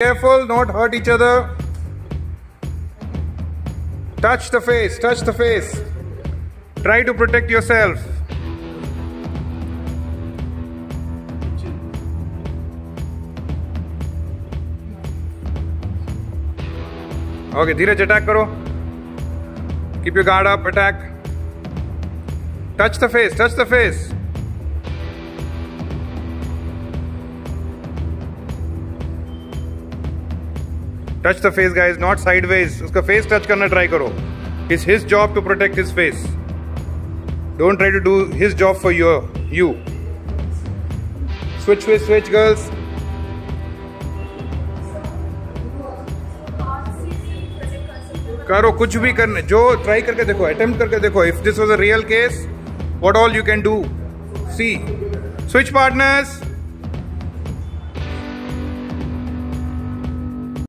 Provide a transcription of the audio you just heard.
Careful, not hurt each other. Touch the face, touch the face. Try to protect yourself. Okay, Dheeraj, attack karo. Keep your guard up, attack. Touch the face, touch the face. Touch the face guys not sideways उसका face touch करना try करो. Is his job to protect his face don't try to do his job for your you switch which switch girls करो, कुछ भी करने, जो try करके देखो अटेम्प्ट करके देखो. If this was a real case what all you can do see switch partners